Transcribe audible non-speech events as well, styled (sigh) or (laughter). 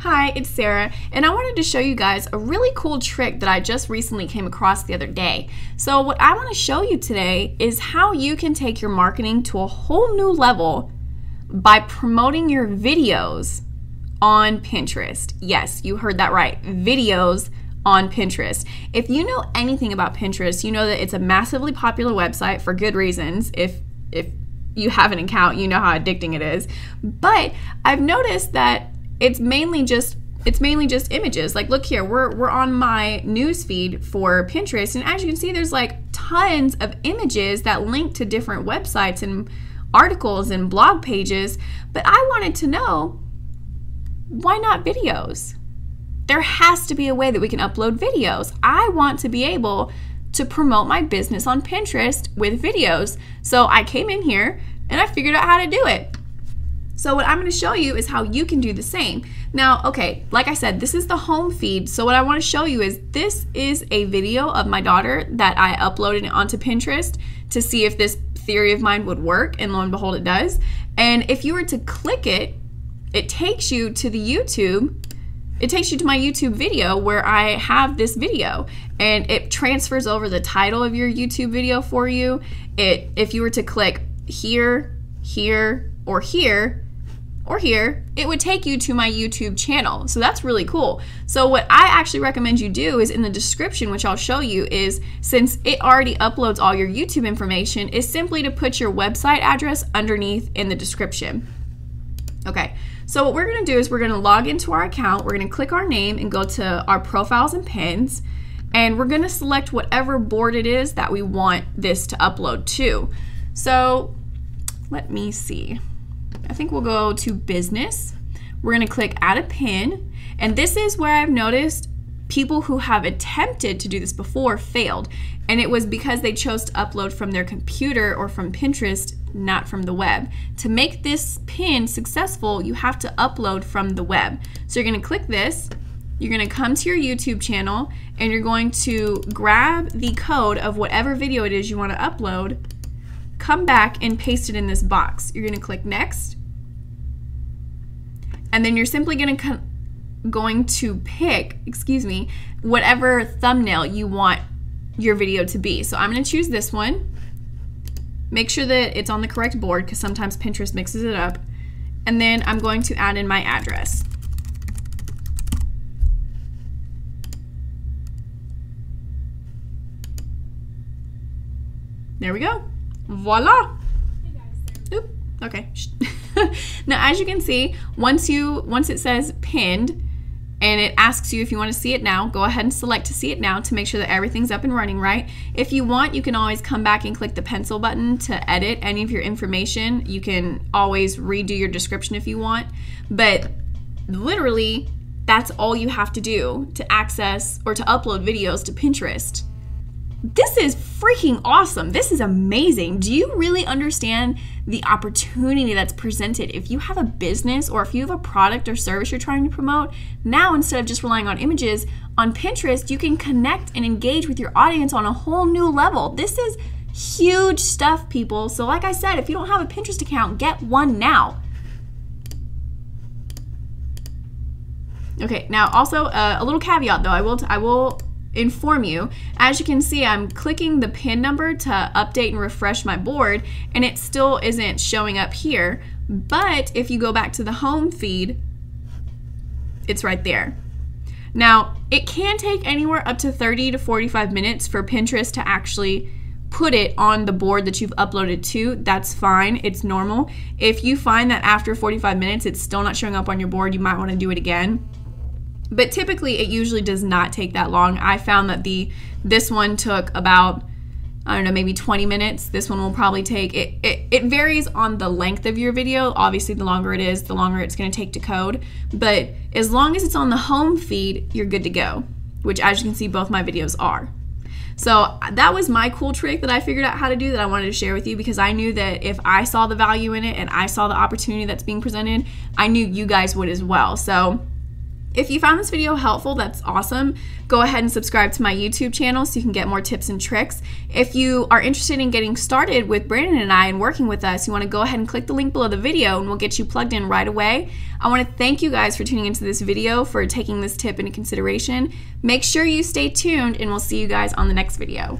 Hi, it's Sara, and I wanted to show you guys a really cool trick that I just recently came across the other day. So, what I want to show you today is how you can take your marketing to a whole new level by promoting your videos on Pinterest. Yes, you heard that right. Videos on Pinterest. If you know anything about Pinterest, you know that it's a massively popular website for good reasons. If if you have an account, you know how addicting it is. But I've noticed that it's mainly just it's mainly just images. Like look here, we're we're on my news feed for Pinterest and as you can see there's like tons of images that link to different websites and articles and blog pages, but I wanted to know why not videos? There has to be a way that we can upload videos. I want to be able to promote my business on Pinterest with videos. So I came in here and I figured out how to do it. So what I'm going to show you is how you can do the same. Now, okay, like I said, this is the home feed. So what I want to show you is this is a video of my daughter that I uploaded onto Pinterest to see if this theory of mine would work, and lo and behold, it does. And if you were to click it, it takes you to the YouTube it takes you to my YouTube video where I have this video and it transfers over the title of your YouTube video for you. It if you were to click here, here, or here, or here, it would take you to my YouTube channel. So that's really cool. So what I actually recommend you do is in the description, which I'll show you, is since it already uploads all your YouTube information, is simply to put your website address underneath in the description. Okay, so what we're gonna do is we're gonna log into our account, we're gonna click our name and go to our profiles and pins, and we're gonna select whatever board it is that we want this to upload to. So let me see. I think we'll go to business. We're going to click add a pin. And this is where I've noticed people who have attempted to do this before failed. And it was because they chose to upload from their computer or from Pinterest, not from the web. To make this pin successful, you have to upload from the web. So you're going to click this. You're going to come to your YouTube channel and you're going to grab the code of whatever video it is you want to upload, come back and paste it in this box. You're going to click next and then you're simply going to going to pick, excuse me, whatever thumbnail you want your video to be. So I'm going to choose this one. Make sure that it's on the correct board because sometimes Pinterest mixes it up. And then I'm going to add in my address. There we go. Voila. Oop. Okay. (laughs) now, as you can see, once you once it says pinned and it asks you if you want to see it now, go ahead and select to see it now to make sure that everything's up and running right. If you want, you can always come back and click the pencil button to edit any of your information. You can always redo your description if you want, but literally that's all you have to do to access or to upload videos to Pinterest. This is freaking awesome. This is amazing. Do you really understand the opportunity that's presented? If you have a business or if you have a product or service you're trying to promote, now instead of just relying on images, on Pinterest, you can connect and engage with your audience on a whole new level. This is huge stuff, people. So, like I said, if you don't have a Pinterest account, get one now. Okay, now also uh, a little caveat though. I will I will inform you. As you can see, I'm clicking the pin number to update and refresh my board, and it still isn't showing up here. But if you go back to the home feed, it's right there. Now, it can take anywhere up to 30 to 45 minutes for Pinterest to actually put it on the board that you've uploaded to. That's fine, it's normal. If you find that after 45 minutes it's still not showing up on your board, you might want to do it again but typically it usually does not take that long. I found that the this one took about I don't know, maybe 20 minutes. This one will probably take it, it it varies on the length of your video. Obviously, the longer it is, the longer it's going to take to code, but as long as it's on the home feed, you're good to go, which as you can see both my videos are. So that was my cool trick that I figured out how to do that I wanted to share with you because I knew that if I saw the value in it and I saw the opportunity that's being presented, I knew you guys would as well. So If you found this video helpful, that's awesome. Go ahead and subscribe to my YouTube channel so you can get more tips and tricks. If you are interested in getting started with Brandon and I and working with us, you want to go ahead and click the link below the video and we'll get you plugged in right away. I want to thank you guys for tuning into this video, for taking this tip into consideration. Make sure you stay tuned and we'll see you guys on the next video.